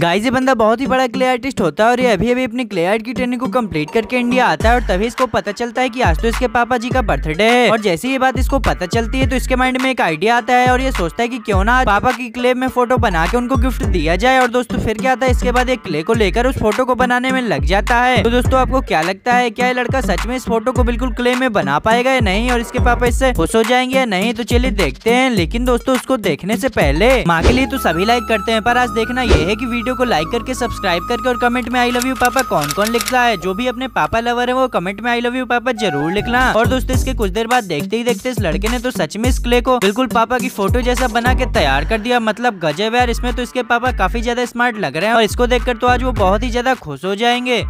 Guys ये बंदा बहुत ही बड़ा क्ले आर्टिस्ट होता है और ये अभी अभी अपनी क्ले आर्ट की ट्रेनिंग को कंप्लीट करके इंडिया आता है और तभी इसको पता चलता है कि आज तो इसके पापा जी का बर्थडे है। और जैसे ये बात इसको पता चलती है तो इसके माइंड में एक आइडिया आता है और ये सोचता है कि क्यों ना पापा की क्ले में फ़ोटो बना के उनको गिफ्ट दिया जाए। और दोस्तों, फिर क्या आता है, इसके बाद एक क्ले को लेकर उस फ़ोटो को बनाने में लग जाता है। तो दोस्तों, आपको क्या लगता है, क्या ये लड़का सच में इस फ़ोटो को बिल्कुल क्ले में बना पाएगा या नहीं? और इसके पापा इससे खुश हो जाएँगे या नहीं? तो चलिए देखते हैं। लेकिन दोस्तों, उसको देखने से पहले माँ के लिए तो सभी लाइक करते हैं, पर आज देखना यह है की वीडियो को लाइक करके, सब्सक्राइब करके और कमेंट में आई लव यू पापा कौन कौन लिखता है? जो भी अपने पापा लवर है, वो कमेंट में आई लव यू पापा ज़रूर लिखना। और दोस्तों, इसके कुछ देर बाद देखते ही देखते इस लड़के ने तो सच में इस क्ले को बिल्कुल पापा की फ़ोटो जैसा बना के तैयार कर दिया। मतलब गजब यार, इसमें तो इसके पापा काफ़ी ज़्यादा स्मार्ट लग रहे हैं और इसको देखकर तो आज वो बहुत ही ज़्यादा खुश हो जाएँगे।